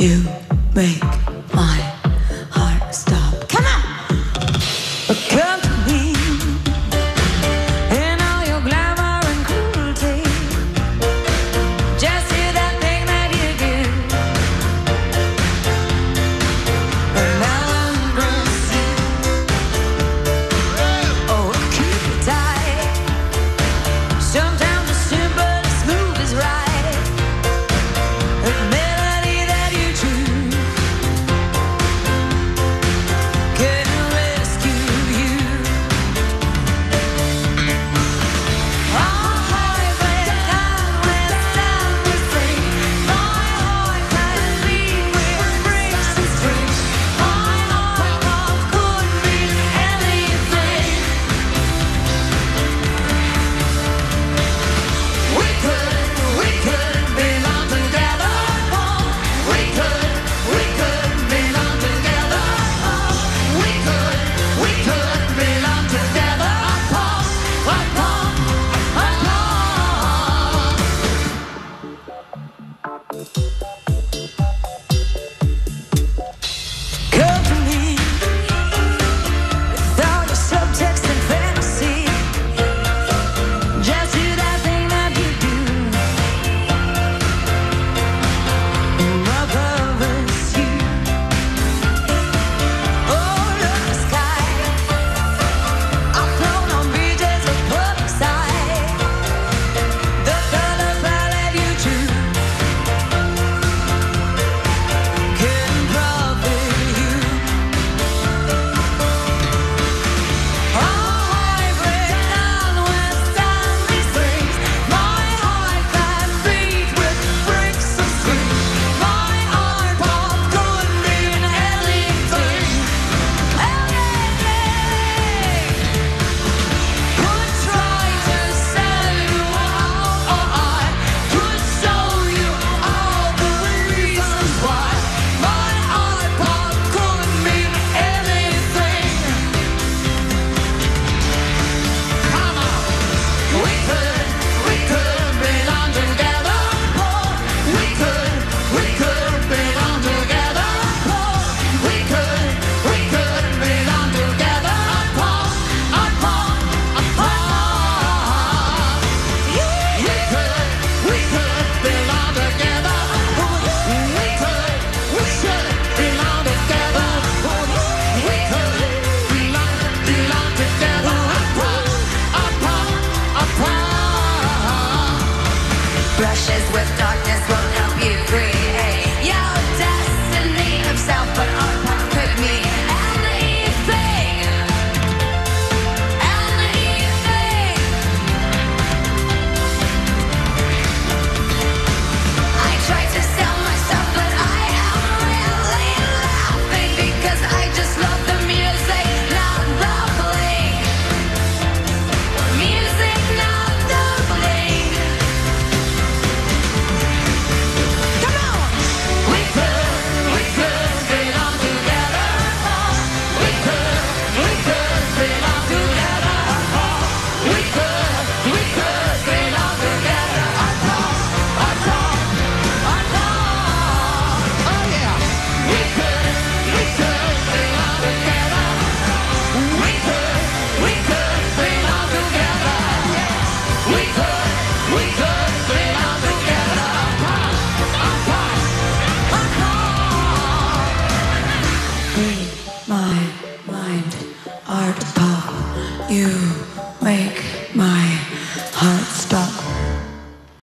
You make my heart